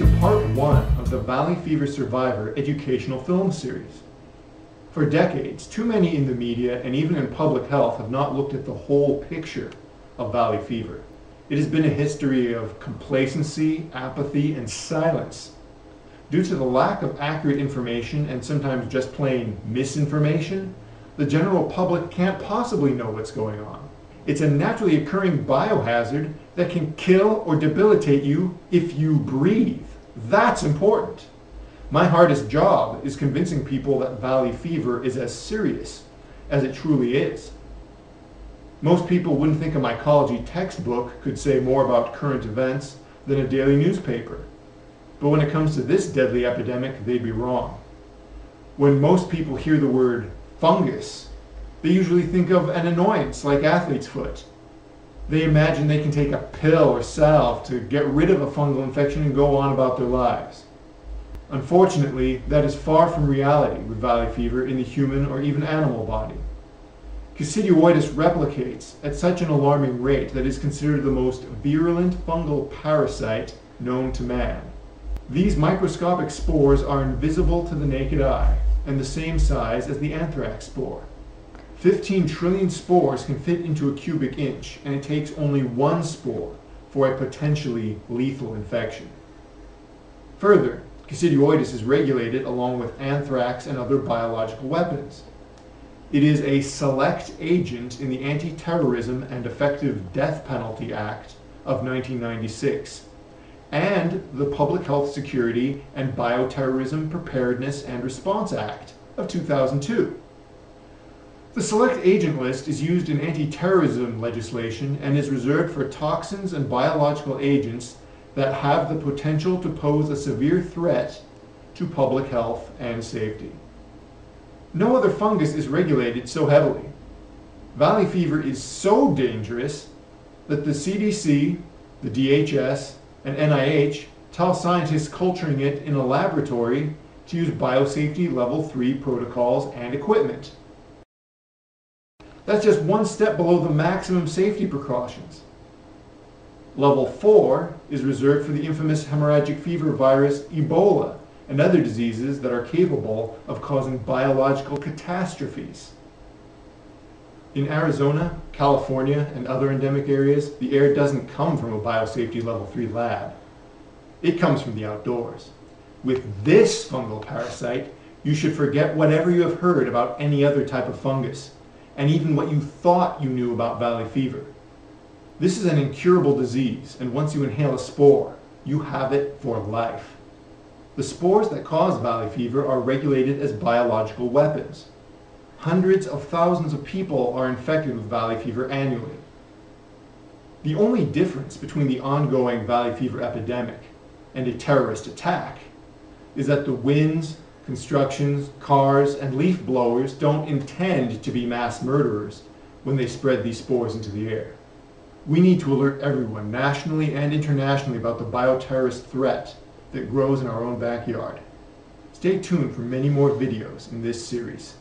to part one of the Valley Fever Survivor educational film series. For decades, too many in the media and even in public health have not looked at the whole picture of Valley Fever. It has been a history of complacency, apathy, and silence. Due to the lack of accurate information and sometimes just plain misinformation, the general public can't possibly know what's going on. It's a naturally occurring biohazard that can kill or debilitate you if you breathe. That's important. My hardest job is convincing people that valley fever is as serious as it truly is. Most people wouldn't think a mycology textbook could say more about current events than a daily newspaper. But when it comes to this deadly epidemic, they'd be wrong. When most people hear the word fungus, they usually think of an annoyance like athlete's foot. They imagine they can take a pill or salve to get rid of a fungal infection and go on about their lives. Unfortunately, that is far from reality with valley fever in the human or even animal body. Coccidioides replicates at such an alarming rate that it is considered the most virulent fungal parasite known to man. These microscopic spores are invisible to the naked eye and the same size as the anthrax spore. 15 trillion spores can fit into a cubic inch, and it takes only one spore for a potentially lethal infection. Further, Coccidioides is regulated along with anthrax and other biological weapons. It is a select agent in the Anti-Terrorism and Effective Death Penalty Act of 1996 and the Public Health Security and Bioterrorism Preparedness and Response Act of 2002. The select agent list is used in anti-terrorism legislation and is reserved for toxins and biological agents that have the potential to pose a severe threat to public health and safety. No other fungus is regulated so heavily. Valley fever is so dangerous that the CDC, the DHS, and NIH tell scientists culturing it in a laboratory to use biosafety level 3 protocols and equipment. That's just one step below the maximum safety precautions. Level 4 is reserved for the infamous hemorrhagic fever virus Ebola, and other diseases that are capable of causing biological catastrophes. In Arizona, California, and other endemic areas, the air doesn't come from a biosafety level 3 lab. It comes from the outdoors. With this fungal parasite, you should forget whatever you have heard about any other type of fungus, and even what you thought you knew about valley fever. This is an incurable disease, and once you inhale a spore, you have it for life. The spores that cause valley fever are regulated as biological weapons. Hundreds of thousands of people are infected with valley fever annually. The only difference between the ongoing valley fever epidemic and a terrorist attack is that the winds, constructions, cars, and leaf blowers don't intend to be mass murderers when they spread these spores into the air. We need to alert everyone, nationally and internationally, about the bioterrorist threat that grows in our own backyard. Stay tuned for many more videos in this series.